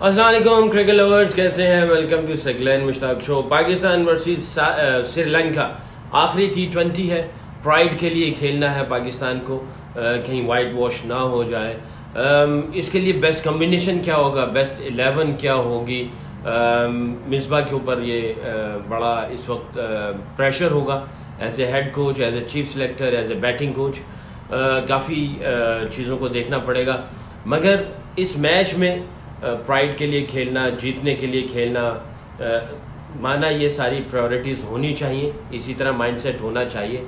السلام علیکم cricket lovers کیسے ہیں؟ Welcome to Saqlain Mushtaq show Pakistan versus Sri Lanka. آخری ٹی ٹوینٹی ہے. پرائڈ کے لیے کھیلنا ہے پاکستان کو. کہیں وائٹ واش نہ ہو جائے. اس کے لیے بیسٹ کمبینیشن کیا ہوگا؟ بیسٹ الیون کیا ہوگی؟ مصباح کے اوپر یہ بڑا اس وقت پریشر ہوگا. As a head coach as a chief selector as a batting coach کافی چیزوں کو دیکھنا پڑے گا. مگر اس میچ میں پرائڈ کے لیے کھیلنا، جیتنے کے لیے کھیلنا مانا یہ ساری پرائورٹیز ہونی چاہیے، اسی طرح مائنڈ سیٹ ہونا چاہیے۔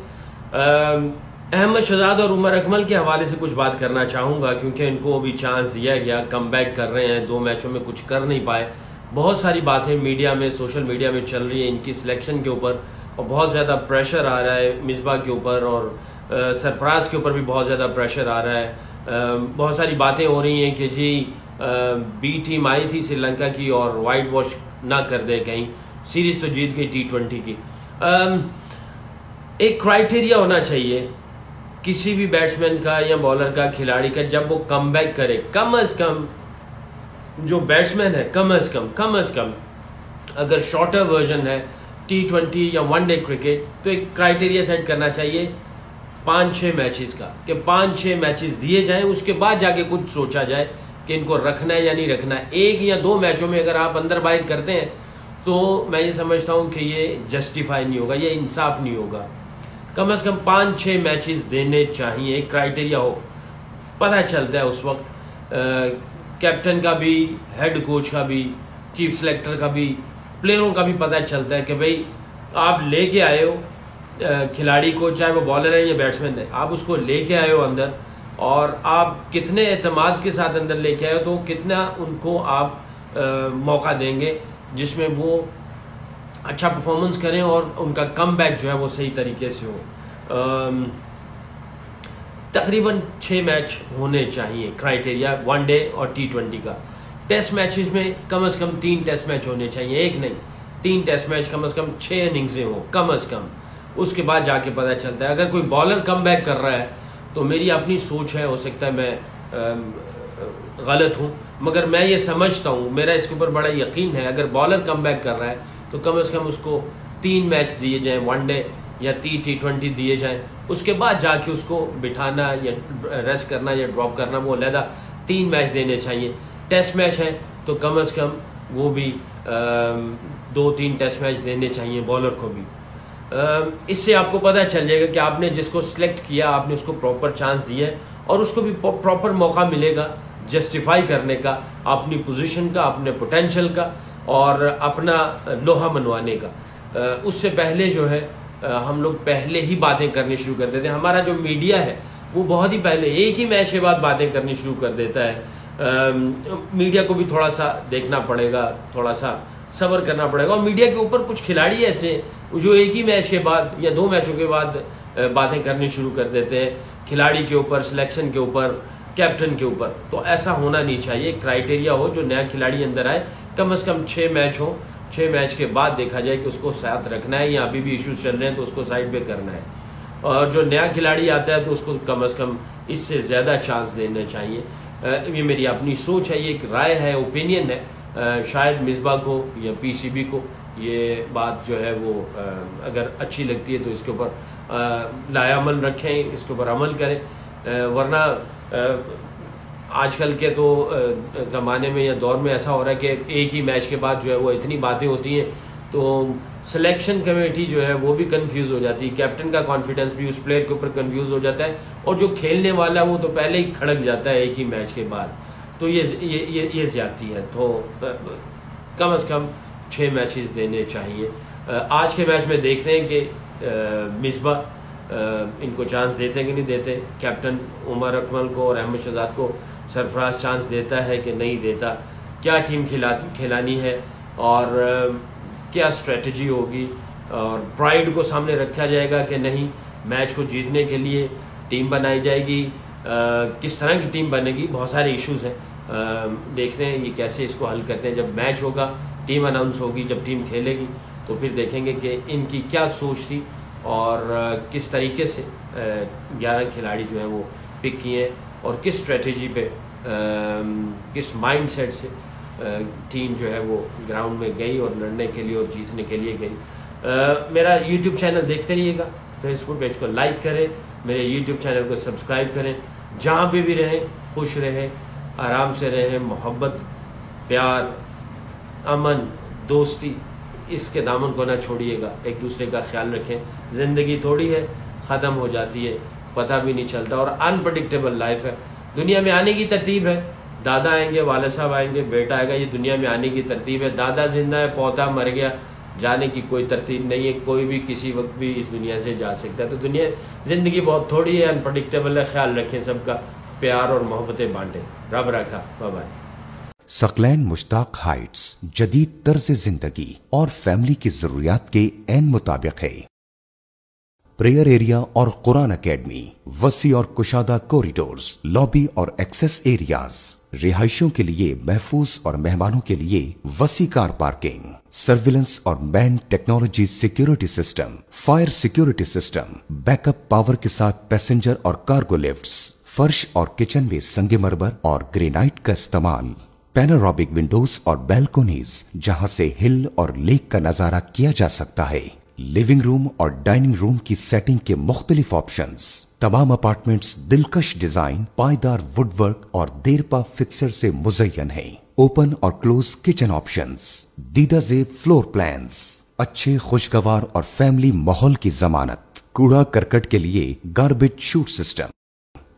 احمد شہزاد اور عمر اکمل کے حوالے سے کچھ بات کرنا چاہوں گا، کیونکہ ان کو بھی چانس دیا گیا کم بیک کر رہے ہیں، دو میچوں میں کچھ کر نہیں پائے۔ بہت ساری باتیں میڈیا میں سوشل میڈیا میں چل رہی ہیں، ان کی سلیکشن کے اوپر، اور بہت زیادہ پریشر آ رہا ہے مصباح کے اوپر، اور سرفراز کے اوپر بھی بہت زیادہ پریشر آ رہا ہے۔ بہت ساری باتیں ہو رہی ہیں کہ جی بی ٹیم آئی تھی سری لنکا کی اور وائٹ واش نہ کر دے کہیں۔ سیریز تو جیت گئی ٹی ٹوینٹی کی۔ ایک کرائٹیریا ہونا چاہیے۔ کسی بھی بیٹسمین کا یا بالر کا، کھلاڑی کا، جب وہ کم بیک کرے، کم از کم جو بیٹسمین ہے، کم از کم کم از کم اگر شارٹر ورژن ہے ٹی ٹوینٹی یا ون ڈے کرکٹ تو ایک کرائٹیریا سیٹ کرنا چاہیے پانچ چھ میچز کا۔ کہ پانچ چھ میچز دیے جائیں، اس کے بعد جا کے کچھ سوچا جائے۔ کہ ان کو رکھنا ہے یا نہیں رکھنا ہے، ایک یا دو میچوں میں اگر آپ اندر باہر کرتے ہیں، تو میں یہ سمجھتا ہوں کہ یہ جسٹیفائی نہیں ہوگا، یہ انصاف نہیں ہوگا۔ کم از کم پانچ چھ میچز دینے چاہیے، ایک کرائٹیریا ہو۔ پتہ چلتا ہے اس وقت کیپٹن کا بھی ہیڈ کوچ کا بھی چیف سلیکٹر کا بھی پلیئروں کا بھی پتہ چلتا ہے کہ بھائی آپ لے کے آئے ہو کھلاڑی کو، چاہے وہ بالر ہے یا بیٹسمین ہے آپ اس کو لے کے آئے ہو اندر اور آپ کتنے اعتماد کے ساتھ اندر لے کے آئے ہو تو کتنا ان کو آپ موقع دیں گے جس میں وہ اچھا پرفارمنس کریں اور ان کا کم بیک جو ہے وہ صحیح طریقے سے ہو۔ تقریباً چھ میچ ہونے چاہیے کرائٹیریا ون ڈے اور ٹی ٹوینٹی کا۔ ٹیسٹ میچز میں کم از کم تین ٹیسٹ میچ ہونے چاہیے، ایک نہیں، تین ٹیسٹ میچ کم از کم چھ اننگزیں ہوں کم از کم۔ اس کے بعد جا کے پتہ چلتا ہے، اگر کوئی بالر کم بیک کر رہا ہے تو میری اپنی سوچ ہے، ہو سکتا ہے میں غلط ہوں۔ مگر میں یہ سمجھتا ہوں، میرا اس کے اوپر بڑا یقین ہے۔ اگر بالر کم بیک کر رہا ہے، تو کم از کم اس کو تین میچ دیے جائیں ون ڈے یا ٹی ٹی ٹوینٹی دیے جائیں۔ اس کے بعد جا کے اس کو بٹھانا یا ریسٹ کرنا یا ڈراپ کرنا، وہ علیحدہ تین میچ دینے چاہیے۔ ٹیسٹ میچ ہے تو کم از کم وہ بھی دو تین ٹیسٹ میچ دینے چاہیے بالر کو بھی۔ اس سے آپ کو پتہ چل جائے گا کہ آپ نے جس کو سلیکٹ کیا، آپ نے اس کو پراپر چانس دیا ہے اور اس کو بھی پراپر موقع ملے گا جسٹیفائی کرنے کا، اپنی پوزیشن کا، اپنے پوٹینشل کا اور اپنا لوہا منوانے کا۔ اس سے پہلے جو ہے ہم لوگ پہلے ہی باتیں کرنی شروع کر دیتے ہیں۔ ہمارا جو میڈیا ہے، وہ بہت ہی پہلے، ایک ہی میچ کے بعد باتیں کرنی شروع کر دیتا ہے۔ میڈیا کو بھی تھوڑا سا دیکھنا پڑے گا، تھوڑا سا صبر کرنا پڑے گا اور میڈیا کے اوپر کچھ کھلاڑی ایسے جو ایک ہی میچ کے بعد یا دو میچوں کے بعد باتیں کرنی شروع کر دیتے ہیں، کھلاڑی کے اوپر، سلیکشن کے اوپر، کیپٹن کے اوپر۔ تو ایسا ہونا نہیں چاہیے کرائٹیریا ہو، جو نیا کھلاڑی اندر آئے، کم از کم چھ میچ ہو چھ میچ کے بعد دیکھا جائے کہ اس کو ساتھ رکھنا ہے، یا ابھی بھی ایشوز چل رہے ہیں تو اس کو سائڈ پہ کرنا ہے۔ اور جو نیا کھلاڑی آتا ہے تو اس کو کم از کم اس سے زیادہ چانس دینے چاہیے۔ یہ میری اپنی سوچ ہے، یہ ایک رائے ہے اوپینین ہے۔ شاید مصباح کو یا پی سی بی کو یہ بات جو ہے وہ اگر اچھی لگتی ہے تو اس کے اوپر لایا عمل رکھیں، اس کے اوپر عمل کریں۔ ورنہ آج کل کے تو زمانے میں یا دور میں ایسا ہو رہا ہے کہ ایک ہی میچ کے بعد جو ہے وہ اتنی باتیں ہوتی ہیں تو سلیکشن کمیٹی جو ہے وہ بھی کنفیوز ہو جاتی ہے۔ کیپٹن کا کانفیڈنس بھی اس پلیئر کے اوپر کنفیوز ہو جاتا ہے اور جو کھیلنے والا وہ تو پہلے ہی کھڑک جاتا ہے ایک ہی میچ کے بعد۔ تو یہ یہ یہ زیادتی ہے۔ تو کم از کم چھ میچز دینے چاہیے۔ آج کے میچ میں دیکھتے ہیں کہ مصباح ان کو چانس دیتے کہ نہیں دیتے۔ کیپٹن عمر اکمل کو اور احمد شہزاد کو سرفراز چانس دیتا ہے کہ نہیں دیتا۔ کیا ٹیم کھلا، کھلانی ہے؟ اور کیا اسٹریٹجی ہوگی؟ اور پرائڈ کو سامنے رکھا جائے گا کہ نہیں؟ میچ کو جیتنے کے لیے ٹیم بنائی جائے گی۔ کس طرح کی ٹیم بنے گی؟ بہت سارے ایشوز ہیں۔ دیکھتے ہیں یہ کیسے اس کو حل کرتے ہیں۔ جب میچ ہوگا ٹیم اناؤنس ہوگی، جب ٹیم کھیلے گی، تو پھر دیکھیں گے کہ ان کی کیا سوچ تھی اور کس طریقے سے گیارہ کھلاڑی جو ہیں وہ پک کیے اور کس اسٹریٹجی پہ کس مائنڈ سیٹ سے ٹیم جو ہے وہ گراؤنڈ میں گئی اور لڑنے کے لیے اور جیتنے کے لیے گئی۔ میرا یوٹیوب چینل دیکھتے رہیے گا۔ فیس بک پیج کو لائک کریں، میرے یوٹیوب چینل کو سبسکرائب کریں۔ جہاں پہ بھی رہیں، خوش رہیں، آرام سے رہیں، محبت، پیار امن، دوستی، اس کے دامن کو نہ چھوڑیے گا۔ ایک دوسرے کا خیال رکھیں۔ زندگی تھوڑی ہے، ختم ہو جاتی ہے، پتہ بھی نہیں چلتا اور انپرڈکٹیبل لائف ہے۔ دنیا میں آنے کی ترتیب ہے۔ دادا آئیں گے، والد صاحب آئیں گے، بیٹا آئے گا، یہ دنیا میں آنے کی ترتیب ہے۔ دادا زندہ ہے، پوتا مر گیا، جانے کی کوئی ترتیب نہیں ہے، کوئی بھی کسی وقت بھی اس دنیا سے جا سکتا ہے۔ تو دنیا، زندگی بہت تھوڑی ہے انپرڈکٹیبل ہے، خیال رکھیں سب کا۔ پیار اور محبتیں بانٹیں۔ رب رکھا بائے سکلین مشتاق ہائٹس جدید طرز زندگی اور فیملی کی ضروریات کے این مطابق ہے۔ پریئر ایریا اور قرآن اکیڈمی، وسیع اور کشادہ کوریڈورز، لابی اور ایکسس ایریاز، رہائشوں کے لیے محفوظ اور مہمانوں کے لیے وسیع کار پارکنگ، سرویلنس اور main technology security system, fire security system, backup power کے ساتھ پیسنجر اور کارگو لفٹس، فرش اور کچن میں سنگ مربر اور گرینائٹ کا استعمال۔ پینرابک ونڈوز اور بیلکونیز جہاں سے ہل اور لیک کا نظارہ کیا جا سکتا ہے۔ لیونگ روم اور ڈائننگ روم کی سیٹنگ کے مختلف آپشنز تمام اپارٹمنٹس دلکش ڈیزائن پائیدار وڈ ورک اور دیر پا فکسر سے مزین ہیں۔ اوپن اور کلوز کچن آپشنز دیدہ زیب فلور پلانز اچھے خوشگوار اور فیملی ماحول کی ضمانت۔ کوڑا کرکٹ کے لیے گاربیج شوٹ سسٹم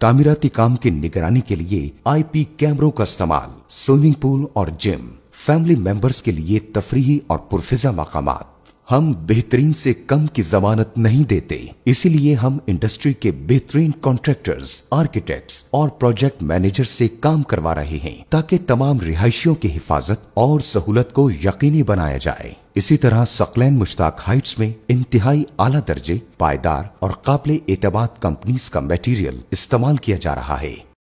تعمیراتی کام کی نگرانی کے لیے آئی پی کیمروں کا استعمال، سوئمنگ پول اور جم، فیملی ممبرز کے لیے تفریحی اور پرفضا مقامات۔ ہم بہترین سے کم کی ضمانت نہیں دیتے۔ اسی لیے ہم انڈسٹری کے بہترین کانٹریکٹرز آرکیٹیکٹس اور پروجیکٹ مینیجر سے کام کروا رہے ہیں تاکہ تمام رہائشیوں کی حفاظت اور سہولت کو یقینی بنایا جائے۔ اسی طرح سکلین مشتاق ہائٹس میں انتہائی اعلیٰ درجے، پائیدار اور قابل اعتماد کمپنیز کا میٹیریل استعمال کیا جا رہا ہے۔